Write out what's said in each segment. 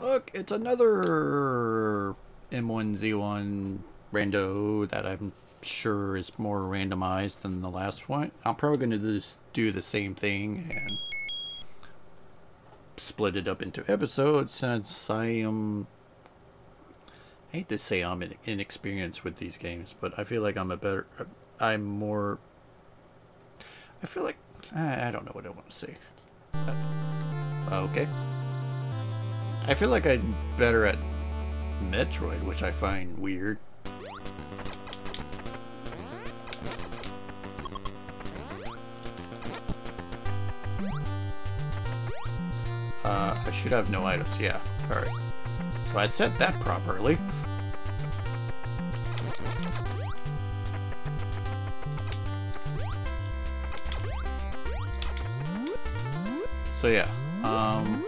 Look, it's another M1Z1 rando that I'm sure is more randomized than the last one. I'm probably going to just do the same thing and split it up into episodes since I am... I hate to say I'm inexperienced with these games, but I feel like I'm a better... I'm more... I feel like... I don't know what I want to say. Uh, okay. I feel like I'm better at Metroid, which I find weird. Uh, I should have no items, yeah. Alright. So I set that properly. So yeah, um...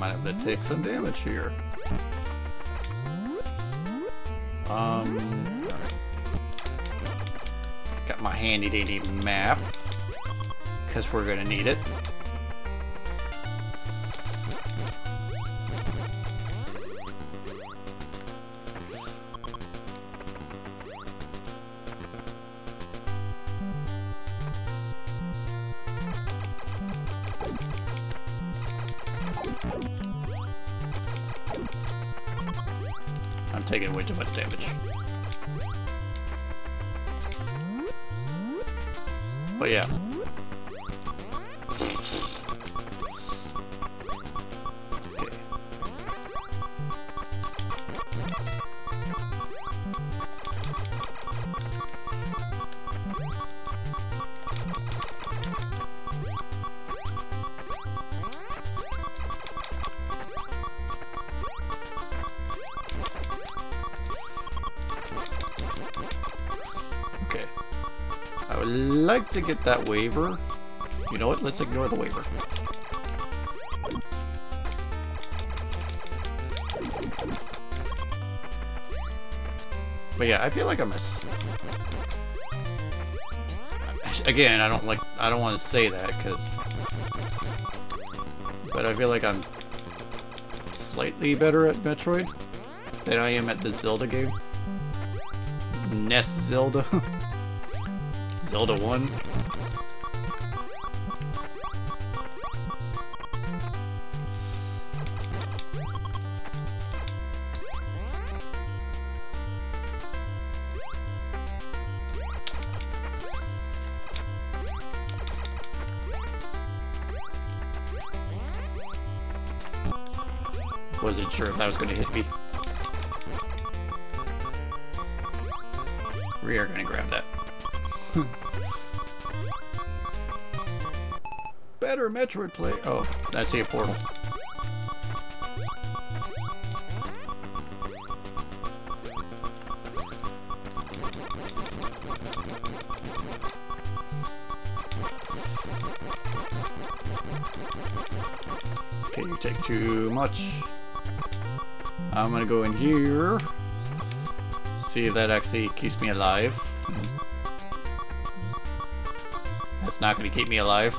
might have to take some damage here. Um, got my handy dandy map, because we're gonna need it. Taking way too much damage. But yeah. To get that Waver. You know what? Let's ignore the Waver. But yeah, I feel like I'm a... Again, I don't like... I don't want to say that, because... But I feel like I'm slightly better at Metroid than I am at the Zelda game. NES Zelda. Zelda 1. Wasn't sure if that was going to hit me. We are going to grab that. Better Metroid play. Oh, I see a portal. Okay, you take too much. I'm gonna go in here. See if that actually keeps me alive. That's not to keep me alive.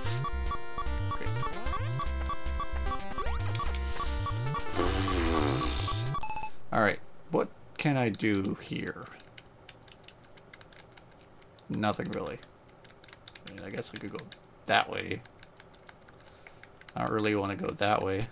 Do here? Nothing really. I, mean, I guess I could go that way. I don't really want to go that way.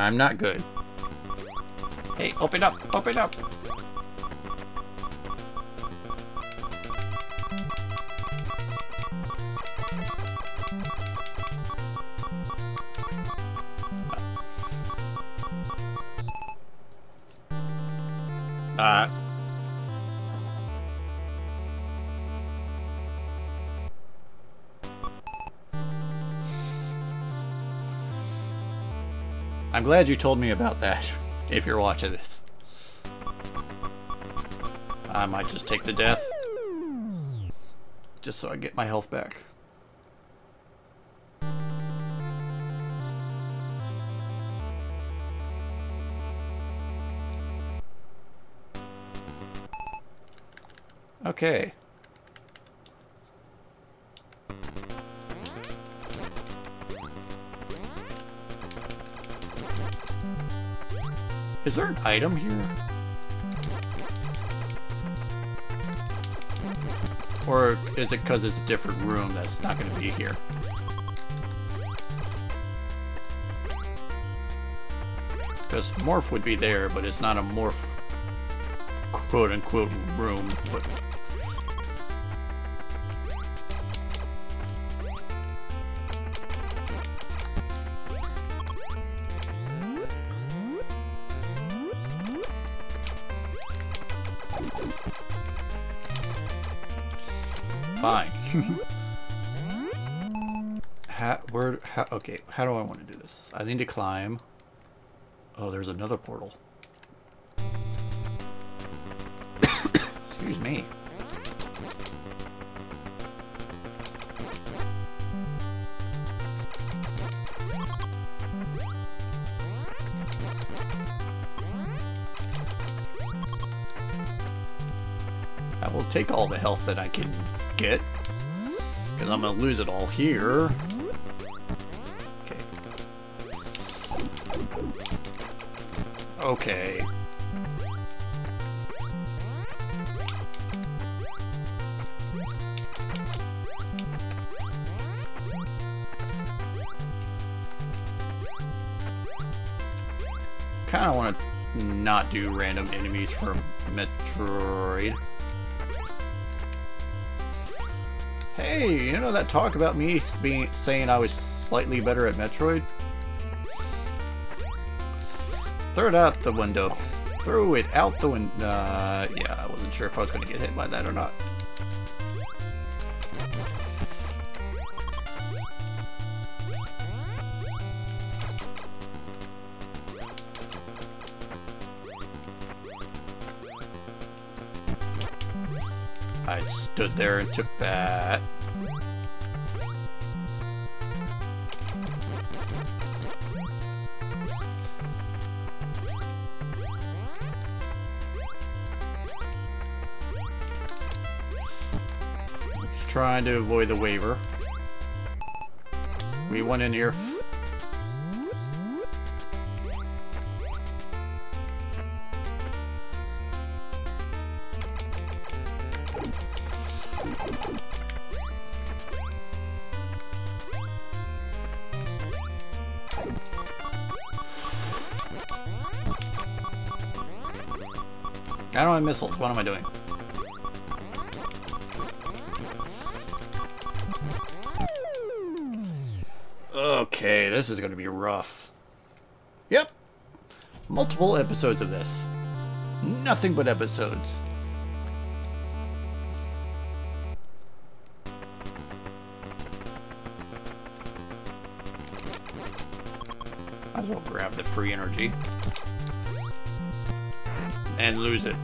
I'm not good. Hey, open up! Open up! Uh, I'm glad you told me about that, if you're watching this. I might just take the death. Just so I get my health back. Okay. Is there an item here? Or is it because it's a different room that's not going to be here? Because morph would be there, but it's not a morph quote-unquote room, but Fine. how, where, how, okay, how do I want to do this? I need to climb. Oh, there's another portal. Excuse me. I will take all the health that I can get. Because I'm going to lose it all here. Okay. Okay. Kind of want to not do random enemies for Metroid. Hey, you know that talk about me being, saying I was slightly better at Metroid? Throw it out the window. Throw it out the window. Uh, yeah, I wasn't sure if I was going to get hit by that or not. I stood there and took that. Trying to avoid the Waver. We went in here. I don't have missiles. What am I doing? This is going to be rough. Yep. Multiple episodes of this. Nothing but episodes. Might as well grab the free energy. And lose it.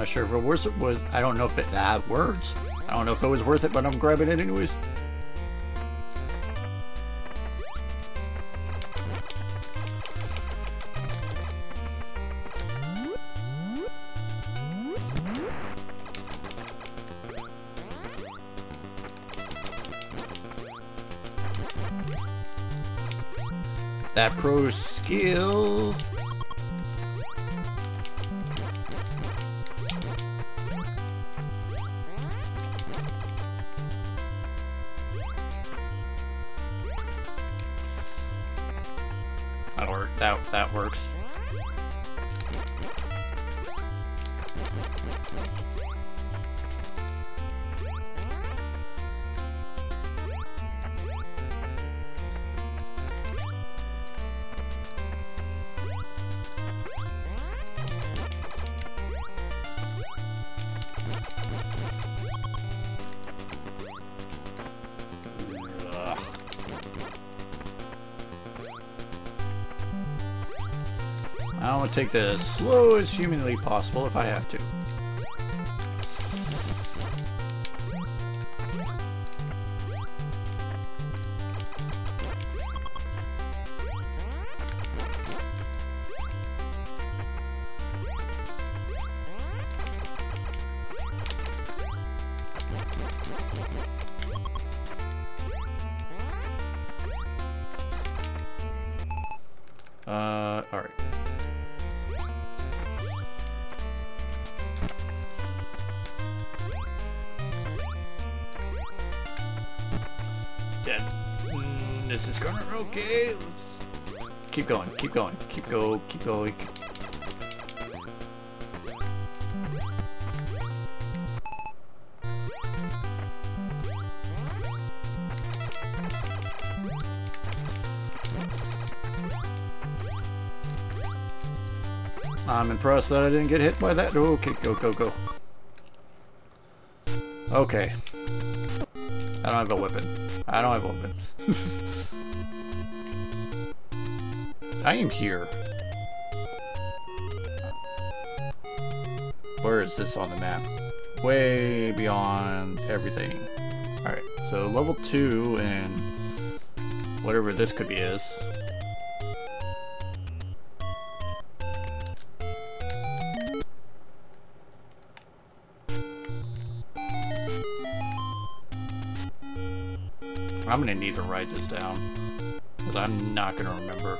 Not sure if it was, worth it I don't know if it had words. I don't know if it was worth it, but I'm grabbing it anyways. I'm gonna take this slow as humanly possible if I have to. Go, keep going. I'm impressed that I didn't get hit by that. Okay, go, go, go. Okay. I don't have a weapon. I don't have a weapon. I am here. Where is this on the map? Way beyond everything. Alright, so level 2 and whatever this could be is. I'm gonna need to write this down. Because I'm not gonna remember.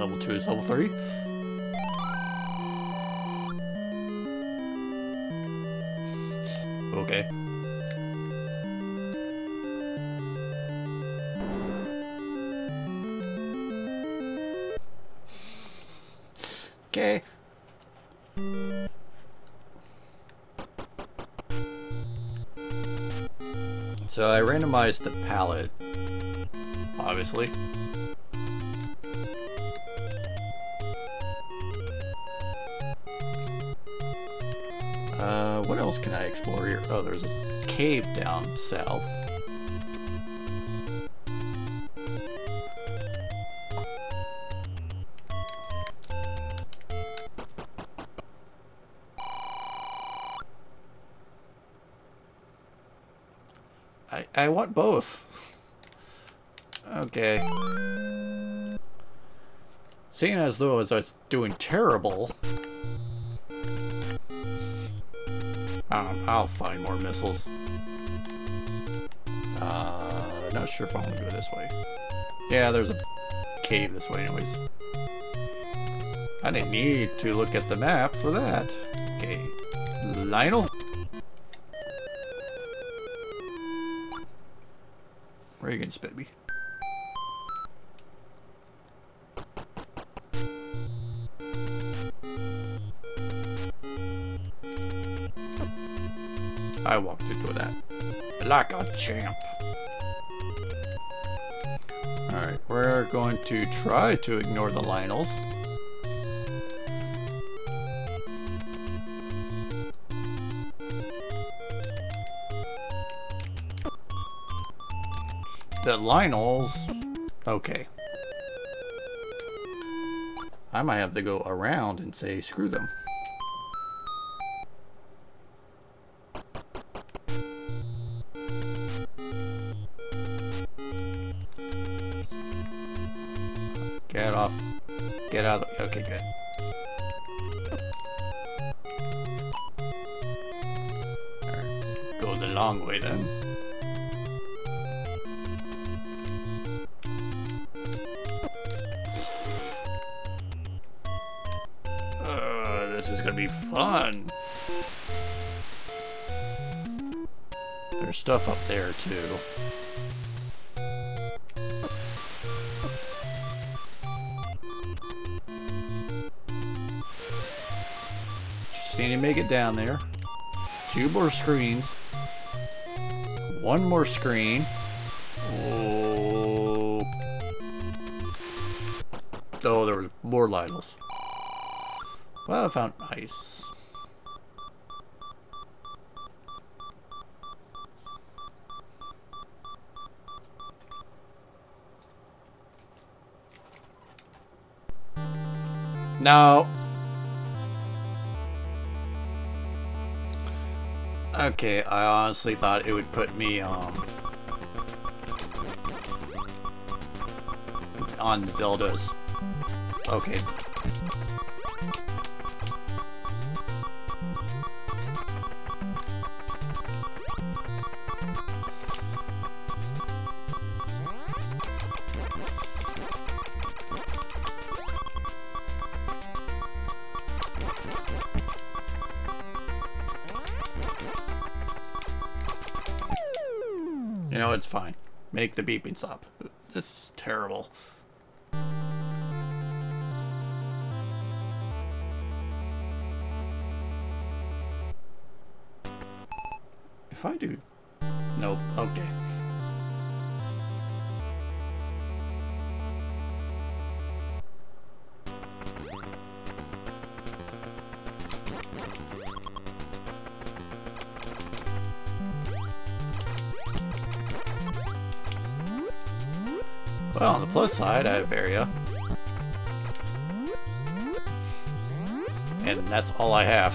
Level 2 is level 3. Okay. Okay. So I randomized the palette, obviously. Explore here? Oh, there's a cave down south. I, I want both. Okay. Seeing as though as I was doing terrible, um, I'll find more missiles. Uh, not sure if I want to go this way. Yeah, there's a cave this way anyways. I didn't need to look at the map for that. Okay. Lynel? Where are Like a champ. Alright, we're going to try to ignore the Lynels. The Lynels... Okay. I might have to go around and say screw them. Is gonna be fun. There's stuff up there too. Just need to make it down there. Two more screens. One more screen. Oh. Oh, there were more Lynels. I found ice. No. Okay, I honestly thought it would put me um on Zelda's. Okay. It's fine. Make the beeping stop. This is terrible. If I do... Nope. Okay. Plus side, I have area. And that's all I have.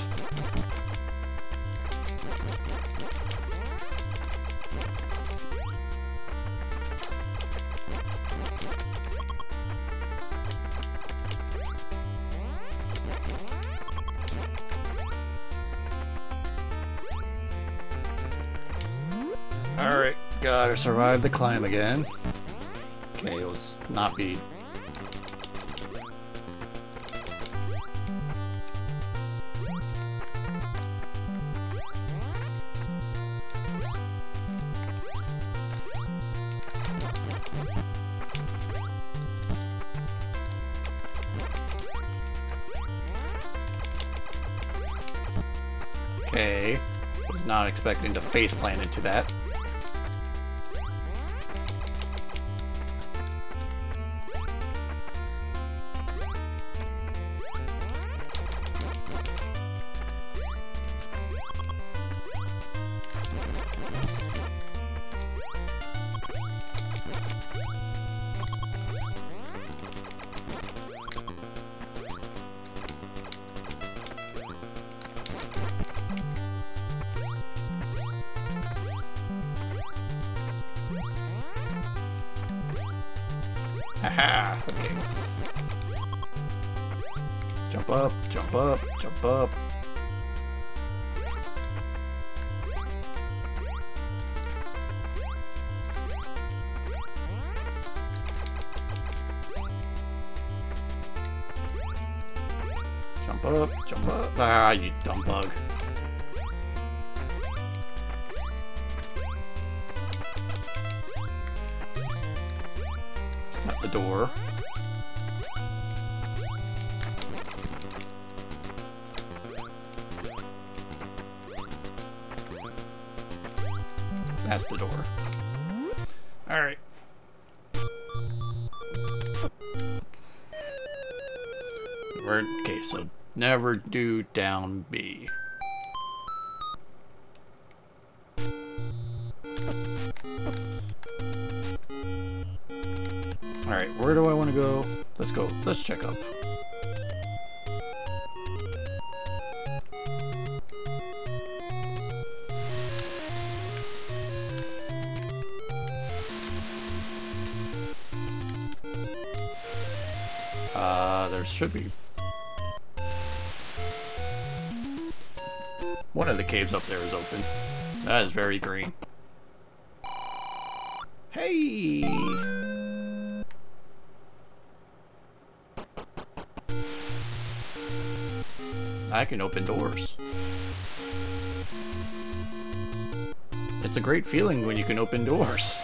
Alright, gotta survive the climb again. Okay, be... Okay, was not expecting to face plant into that. Haha, okay. Jump up, jump up, jump up. Down B. Alright, where do I want to go? Let's go. Let's check up. Uh, there should be. Of the caves up there is open. That is very green. Hey! I can open doors. It's a great feeling when you can open doors.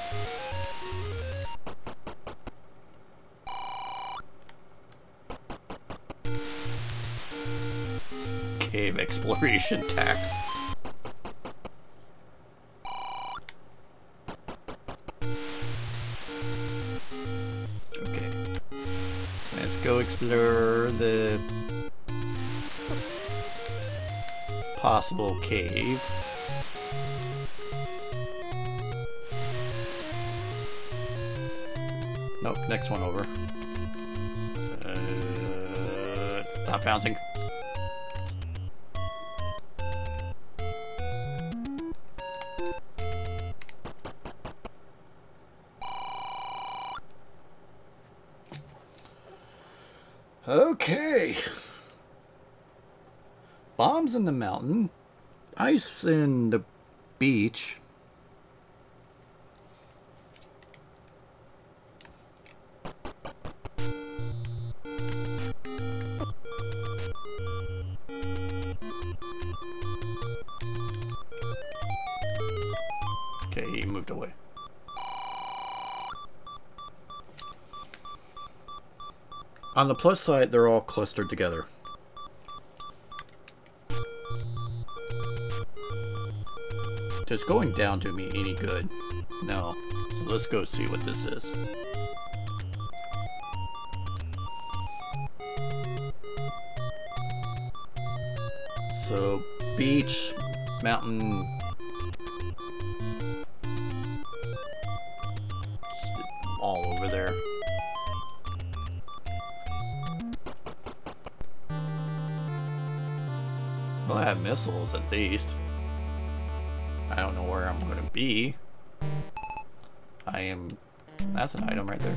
Exploration tax. Okay. Let's go explore the possible cave. Nope, next one over. Uh, stop bouncing. Okay. Bombs in the mountain. Ice in the beach. On the plus side, they're all clustered together. Does going down do me any good? No. So let's go see what this is. So, beach, mountain, least. I don't know where I'm to be. I am... That's an item right there.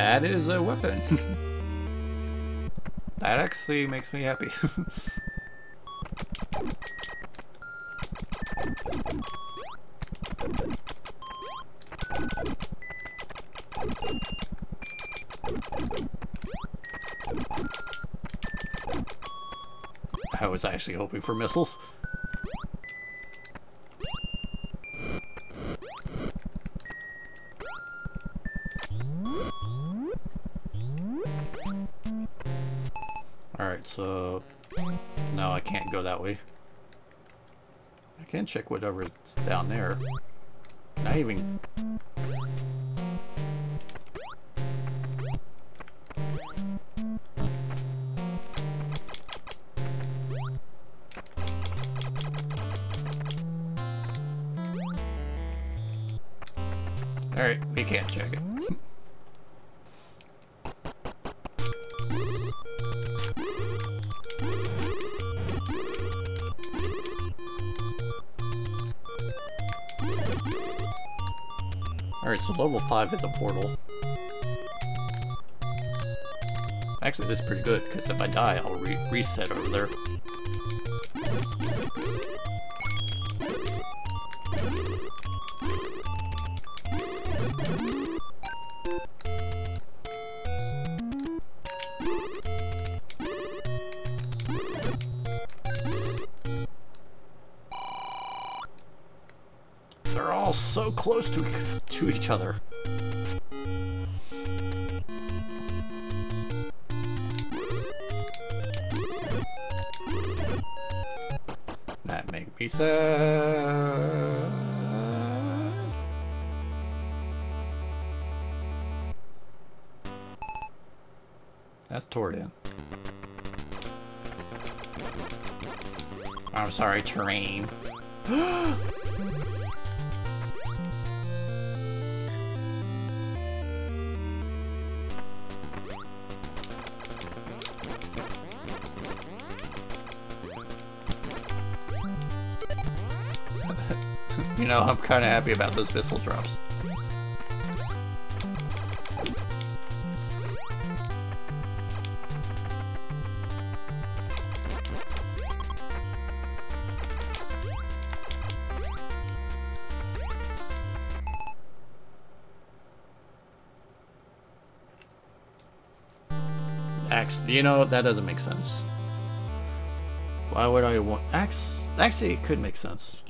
That is a mm. weapon. that actually makes me happy. I was actually hoping for missiles. Can check whatever's down there. Can I even... 5 is a portal. Actually, this is pretty good, because if I die, I'll re reset over there. They're all so close to, to each other. Me sad. That's Tourian. I'm sorry, terrain. kind of happy about those missile drops. Axe, you know, that doesn't make sense. Why would I want... Axe, actually, it could make sense.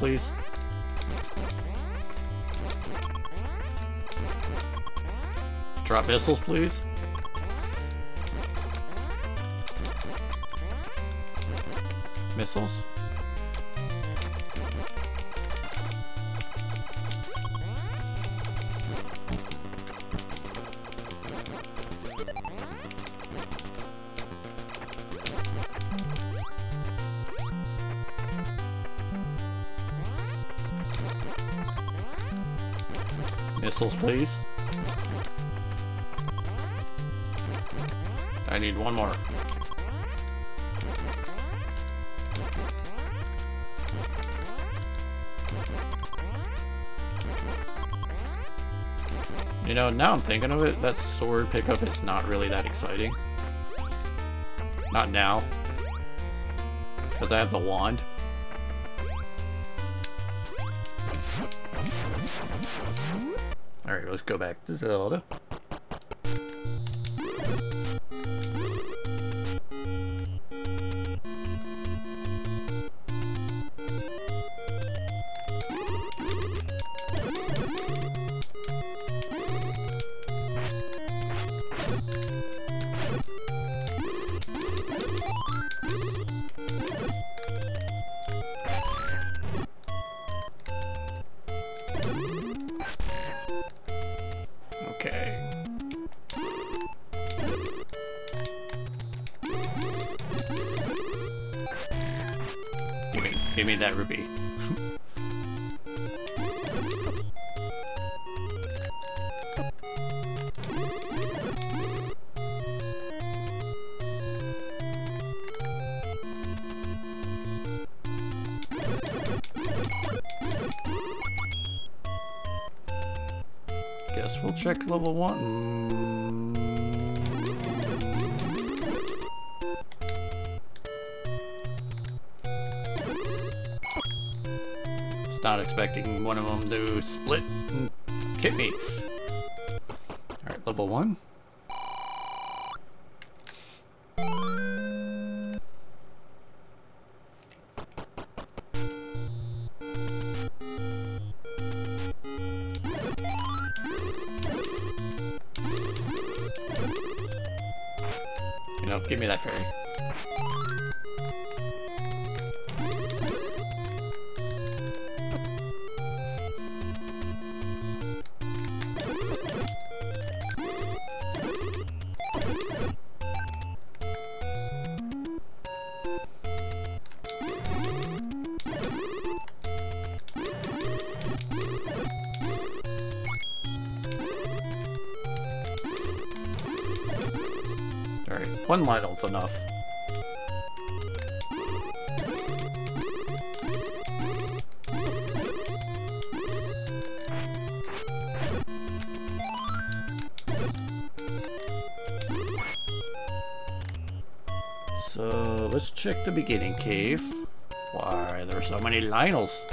Please. Drop missiles, please. Missiles. You know, now I'm thinking of it, that sword pickup is not really that exciting. Not now. Because I have the wand. Alright, let's go back to Zelda. Hit me. Alright, level one. You know, give me that fairy. Lynel's enough. So let's check the beginning cave. Why, are there are so many Lynels.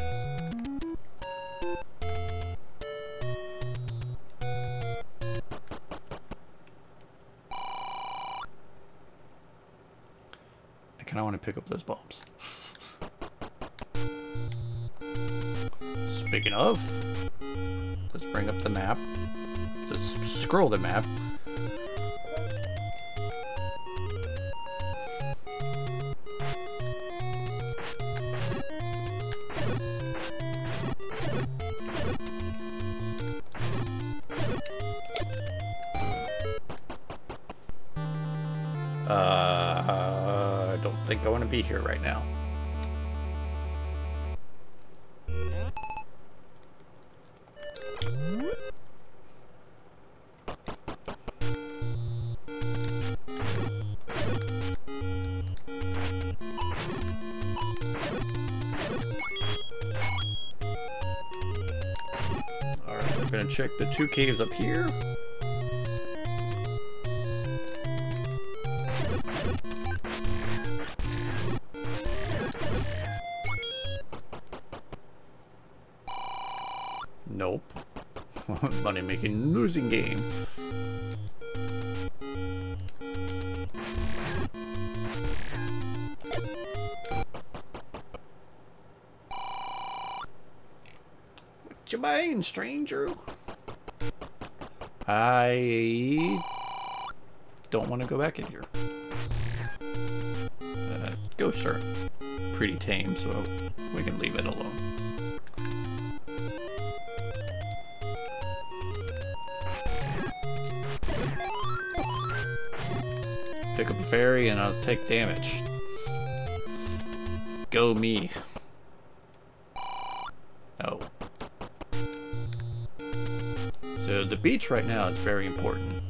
Let's bring up the map. Let's scroll the map. Uh, I don't think I want to be here right now. Two caves up here. Nope. Money making losing game. fine, stranger. I don't want to go back in here. Uh, ghosts are pretty tame, so we can leave it alone. Pick up a fairy and I'll take damage. Go me. Beach right now is very important.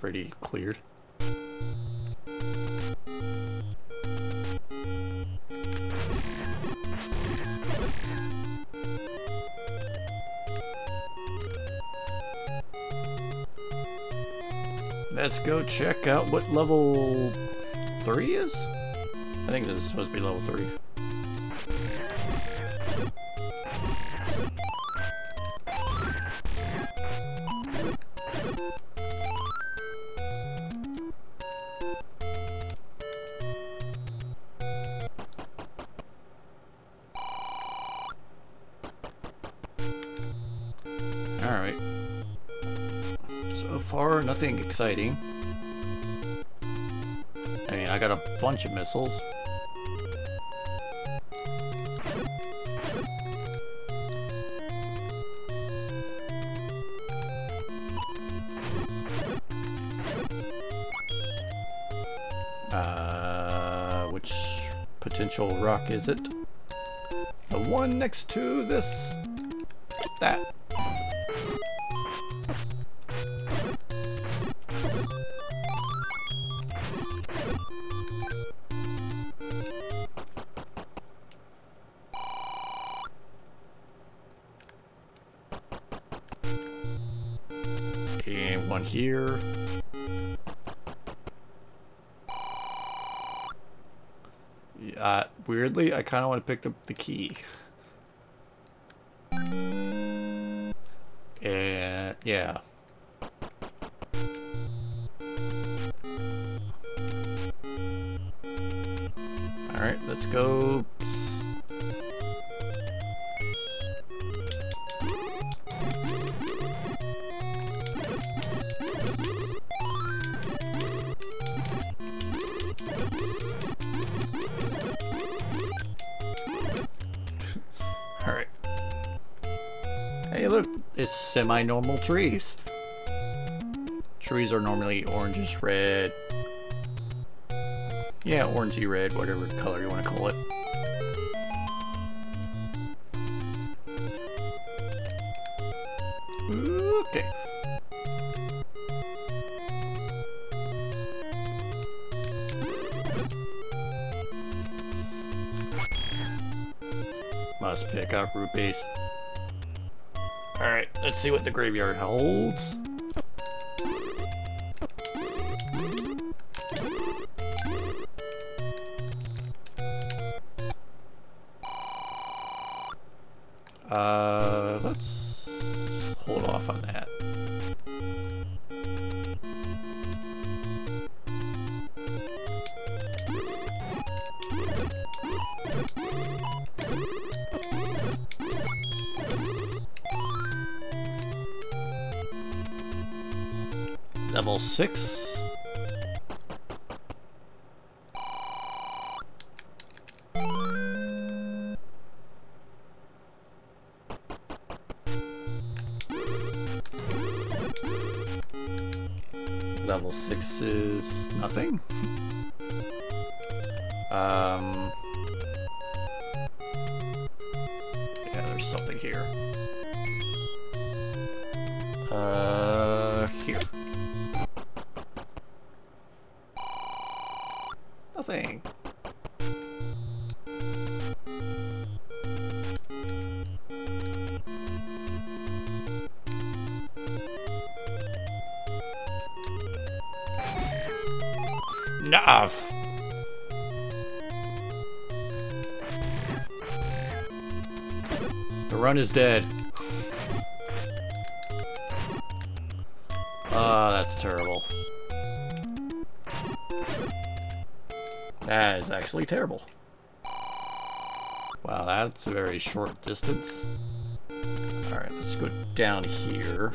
Pretty cleared. Let's go check out what level 3 is? I think this is supposed to be level 3. Exciting. I mean, I got a bunch of missiles. Uh, which potential rock is it? The one next to this... that. Here. Uh, weirdly, I kind of want to pick up the key. And yeah. All right, let's go. It's semi-normal trees. Trees are normally orangish red. Yeah, orangey red, whatever color you want to call it. Okay. Must pick up rupees. Let's see what the graveyard holds. level 6. Level 6 is nothing. Is dead. Ah, oh, that's terrible. That is actually terrible. Wow, that's a very short distance. Alright, let's go down here.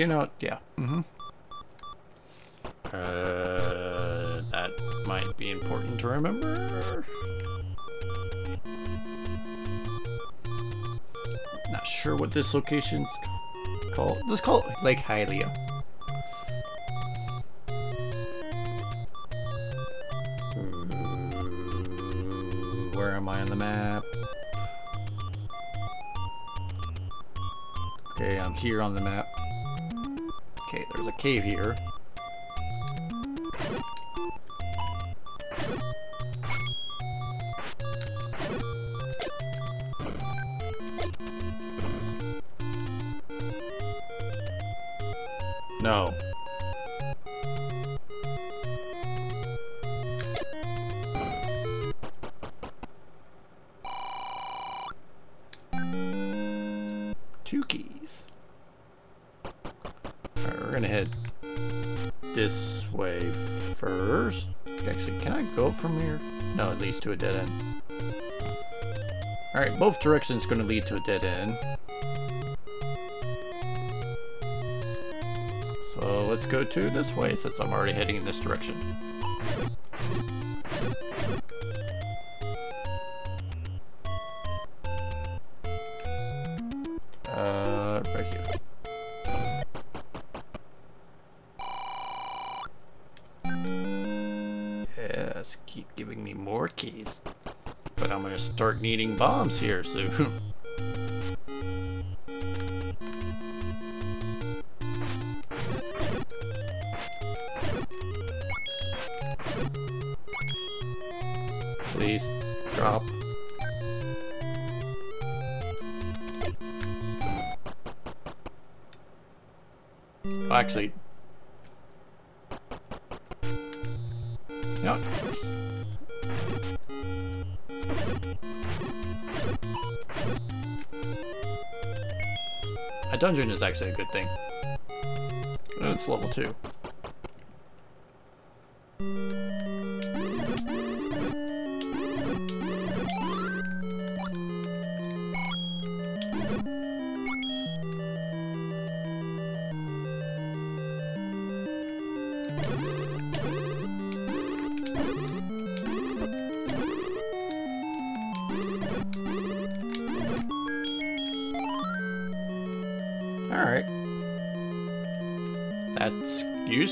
You know, yeah. Mm-hmm. Uh, that might be important to remember. Not sure what this location's called. Let's call it Lake Hylia. Where am I on the map? Okay, I'm here on the map. Cave here. Gonna head this way first. Actually, can I go from here? No, it leads to a dead end. Alright, both directions gonna lead to a dead end. So let's go to this way since I'm already heading in this direction. Bombs here soon.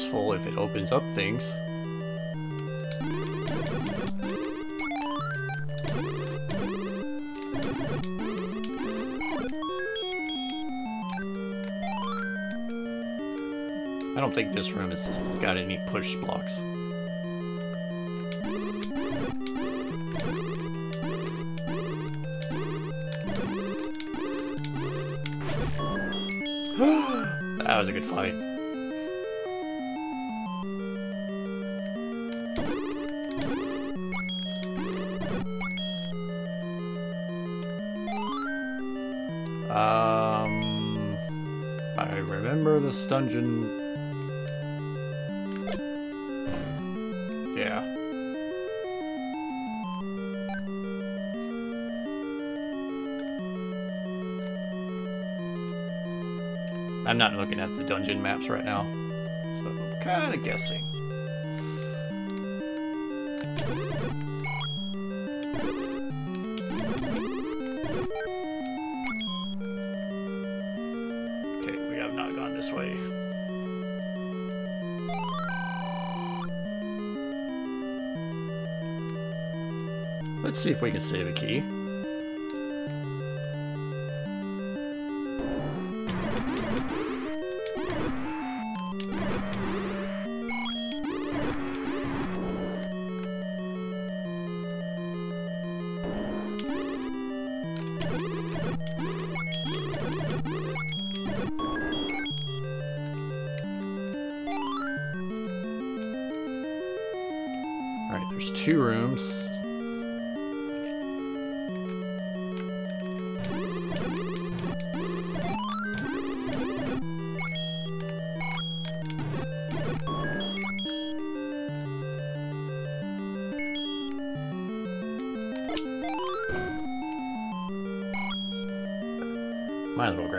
Useful if it opens up things. I don't think this room has got any push blocks. that was a good fight. dungeon. Yeah. I'm not looking at the dungeon maps right now, so I'm kind of guessing. This way. Let's see if we can save a key.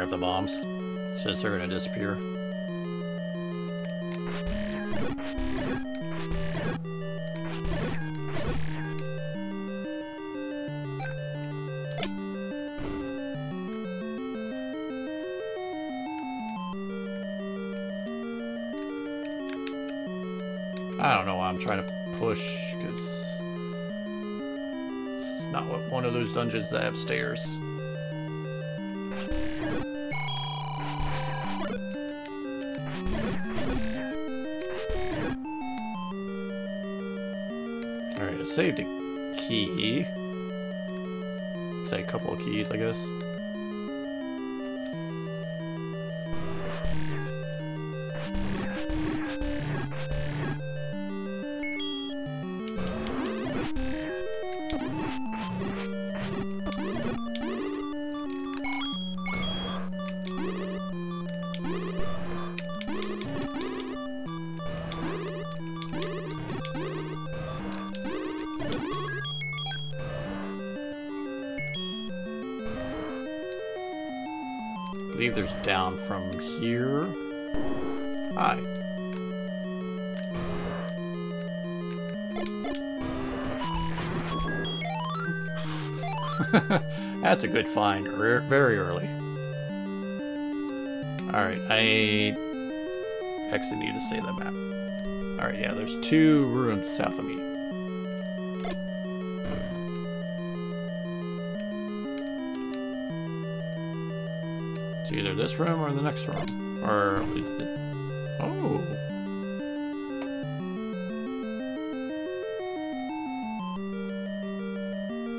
Grab the bombs, since they're gonna disappear. I don't know why I'm trying to push, because is not one of those dungeons that have stairs. Saved a key. Say a couple of keys, I guess. That's a good find. er- Very early. Alright, I actually need to say the map. Alright, yeah, there's two rooms south of me. It's either this room or the next room. Or... Oh.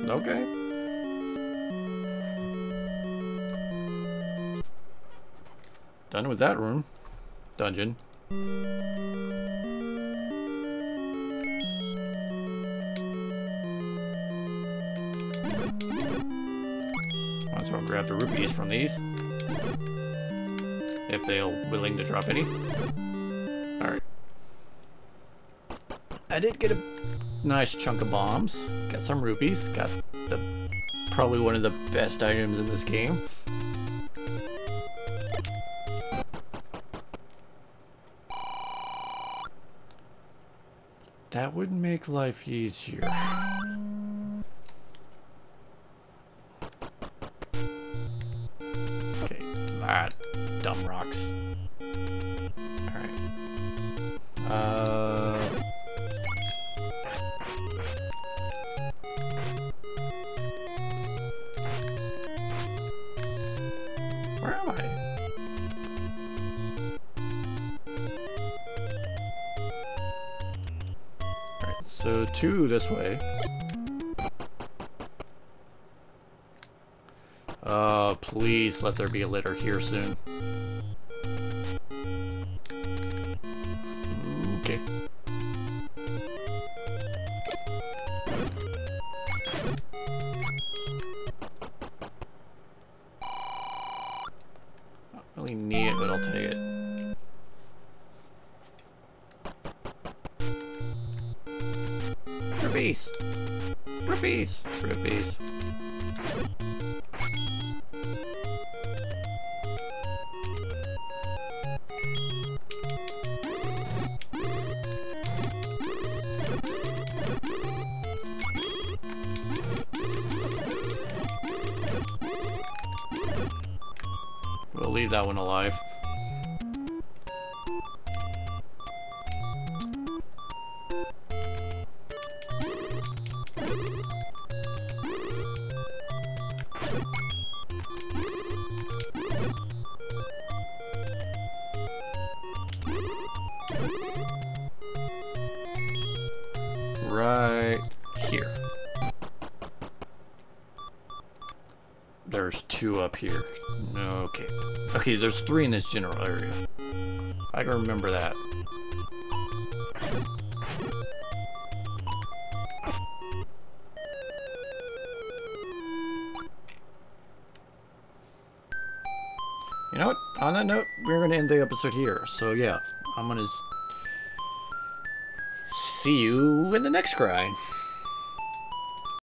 Okay. Done with that room. Dungeon. Might as well grab the rupees from these. If they're willing to drop any. Alright. I did get a nice chunk of bombs. Got some rupees. Got the probably one of the best items in this game. That would make life easier. Let there be a litter here soon. Okay. Not really need it, but I'll take it. Rupees! Rupees! Rupees. That one alive. There's three in this general area. I can remember that. You know what? On that note, we're going to end the episode here. So yeah, I'm going to see you in the next grind.